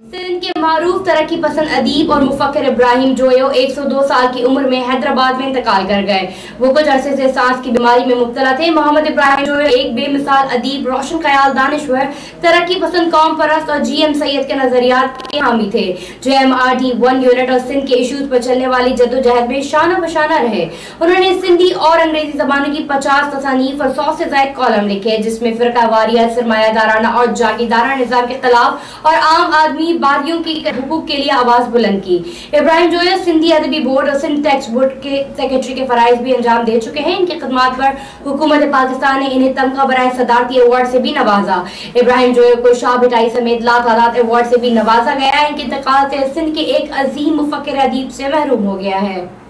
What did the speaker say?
सिंध के मारूफ तरक्की पसंद अदीब और मुफक्र इब्राहिम जोयो 102 साल की उम्र में हैदराबाद में इंतकाल कर गए वो कुछ अरसे से सांस की बीमारी में मुबतला थे मोहम्मद इब्राहिम जोयो एक बेमिसाल अदीब रोशन ख्याल दानश्वर तरक्की पसंद कौम परस्त और जी एम सैयद के नजरियात के हामी थे जो M R D one unit और सिंध के इशूज पर चलने वाली जदोजहद में शाना बशाना रहे उन्होंने सिंधी और अंग्रेज़ी जबानों की पचास तसानीफ और सौ से जायद कॉलम लिखे जिसमें फिरका वारिया सरमायादाराना और जागीदारा निज़ाम के खिलाफ और आम आदमी बागियों की हकूक के लिए आवाज़ बुलंद की। इब्राहिम जोया, सिंधी अदबी बोर्ड और सिंध टैक्स बोर्ड के सेक्रेटरी के फ़रज़ भी अंजाम दे चुके हैं। इनकी खदमात पर हुकूमत पाकिस्तान ने इन्हें तमका बरए सदारती अवार्ड से भी नवाजा। इब्राहिम जोया को शाह भिटाई समेत लातादाद अवार्ड से भी नवाजा गया है। इनके इंतकाल से सिंध के एक अजीम मुफक्र अदीब से महरूम हो गया है।